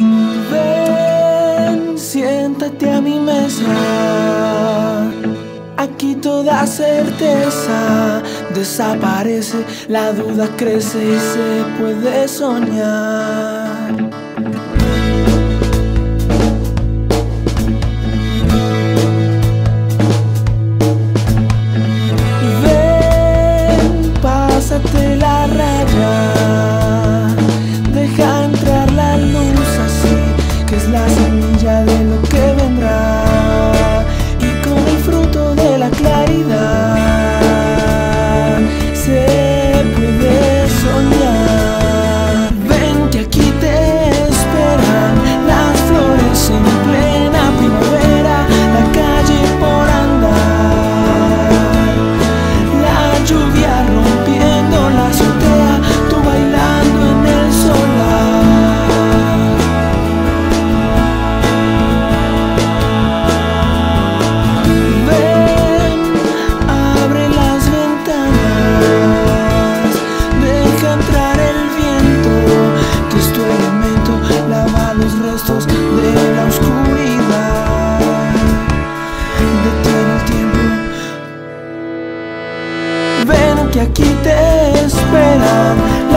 Ven, siéntate a mi mesa. Aquí toda certeza desaparece, la duda crece y se puede soñar. Ven, pásate la raya. la claridad. que aquí te esperan